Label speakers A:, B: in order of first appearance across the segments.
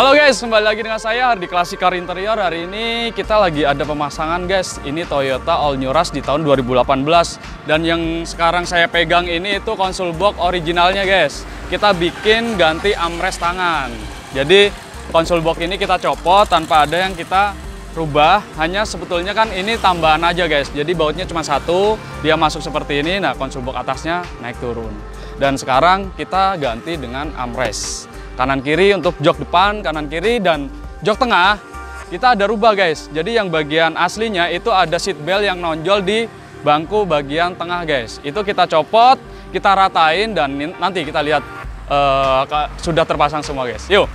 A: Halo guys, kembali lagi dengan saya di Classic Car Interior. Hari ini kita lagi ada pemasangan guys. Ini Toyota All New Rush di tahun 2018. Dan yang sekarang saya pegang ini itu konsul box originalnya guys. Kita bikin ganti armrest tangan. Jadi konsul box ini kita copot tanpa ada yang kita rubah. Hanya sebetulnya kan ini tambahan aja guys. Jadi bautnya cuma satu, dia masuk seperti ini. Nah konsul box atasnya naik turun. Dan sekarang kita ganti dengan armrest kanan kiri untuk jok depan, kanan kiri dan jok tengah kita ada rubah guys. Jadi yang bagian aslinya itu ada seat belt yang nonjol di bangku bagian tengah guys. Itu kita copot, kita ratain dan nanti kita lihat uh, sudah terpasang semua guys. Yuk.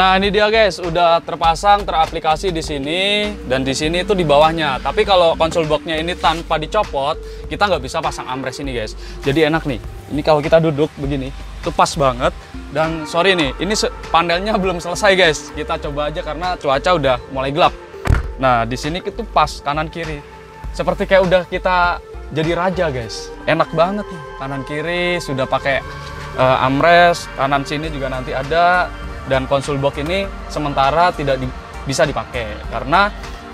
A: Nah ini dia guys, udah terpasang, teraplikasi di sini dan di sini itu di bawahnya. Tapi kalau konsol boxnya ini tanpa dicopot, kita nggak bisa pasang armrest ini guys. Jadi enak nih. Ini kalau kita duduk begini, itu pas banget. Dan sorry nih, ini panelnya belum selesai guys. Kita coba aja karena cuaca udah mulai gelap. Nah di sini itu pas kanan kiri, seperti kayak udah kita jadi raja guys. Enak banget nih, kanan kiri sudah pakai uh, armrest, kanan sini juga nanti ada dan konsul box ini sementara tidak di, bisa dipakai karena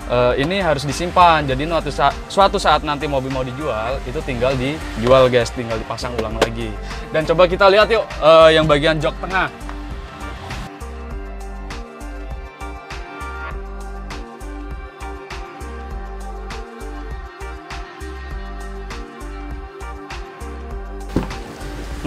A: uh, ini harus disimpan. Jadi suatu saat, suatu saat nanti mobil mau dijual itu tinggal dijual guys, tinggal dipasang ulang lagi. Dan coba kita lihat yuk uh, yang bagian jok tengah.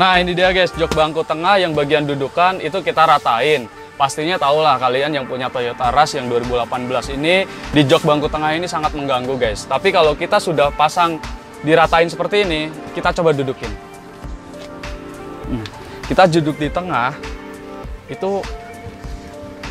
A: Nah ini dia guys, jok bangku tengah yang bagian dudukan itu kita ratain. Pastinya tahulah kalian yang punya Toyota Rush yang 2018 ini di jok bangku tengah ini sangat mengganggu guys. Tapi kalau kita sudah pasang diratain seperti ini, kita coba dudukin. Hmm. Kita duduk di tengah, itu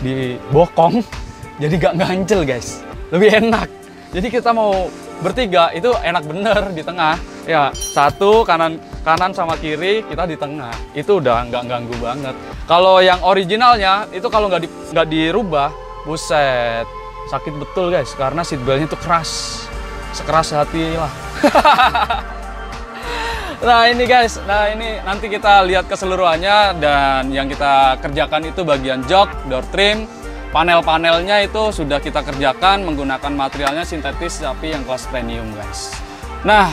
A: di bokong, jadi gak ngancel guys. Lebih enak. Jadi kita mau bertiga itu enak bener di tengah. Ya satu kanan kanan sama kiri kita di tengah. Itu udah nggak ganggu banget. Kalau yang originalnya itu kalau nggak di, nggak dirubah buset. Sakit betul guys karena seat beltnya itu keras. Sekeras hati lah. Nah ini guys. Nah ini nanti kita lihat keseluruhannya dan yang kita kerjakan itu bagian jok door trim. Panel-panelnya itu sudah kita kerjakan menggunakan materialnya sintetis tapi yang kelas premium guys. Nah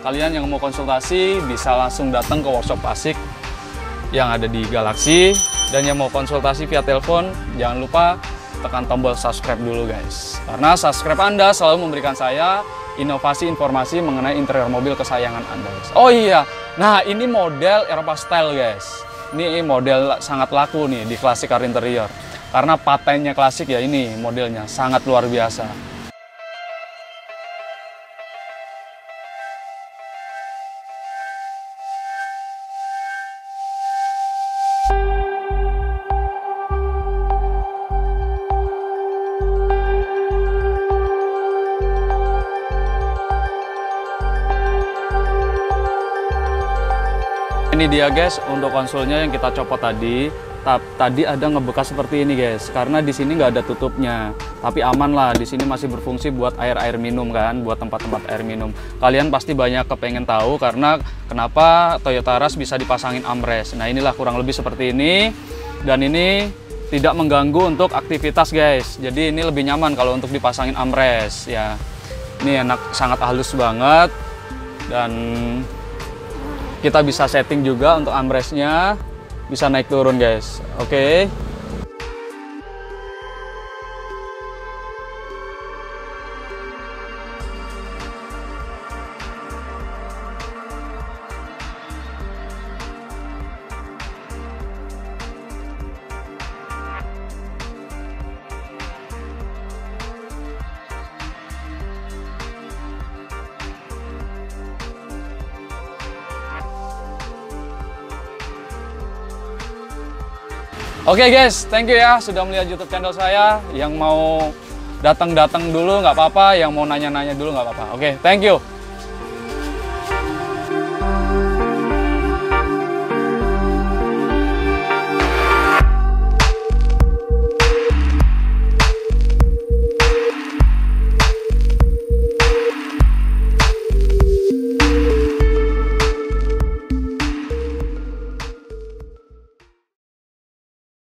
A: Kalian yang mau konsultasi bisa langsung datang ke workshop Asik yang ada di Galaxy dan yang mau konsultasi via telepon jangan lupa tekan tombol subscribe dulu guys. Karena subscribe Anda selalu memberikan saya inovasi informasi mengenai interior mobil kesayangan Anda. Guys. Oh iya, nah ini model Eropa Style guys. Ini model sangat laku nih di klasik car interior. Karena patennya klasik ya ini modelnya sangat luar biasa. Ini dia guys untuk konsolnya yang kita copot tadi. Tadi ada ngebekas seperti ini guys karena di sini nggak ada tutupnya. Tapi aman lah di sini masih berfungsi buat air air minum kan buat tempat-tempat air minum. Kalian pasti banyak kepengen tahu karena kenapa Toyota Rush bisa dipasangin armrest. Nah inilah kurang lebih seperti ini. Dan ini tidak mengganggu untuk aktivitas guys. Jadi ini lebih nyaman kalau untuk dipasangin armrest ya. Ini enak sangat halus banget. Dan kita bisa setting juga untuk armrestnya bisa naik turun guys oke okay. Oke okay guys, thank you ya sudah melihat YouTube channel saya. Yang mau datang-datang dulu nggak apa-apa, yang mau nanya-nanya dulu nggak apa-apa. Oke, okay, thank you.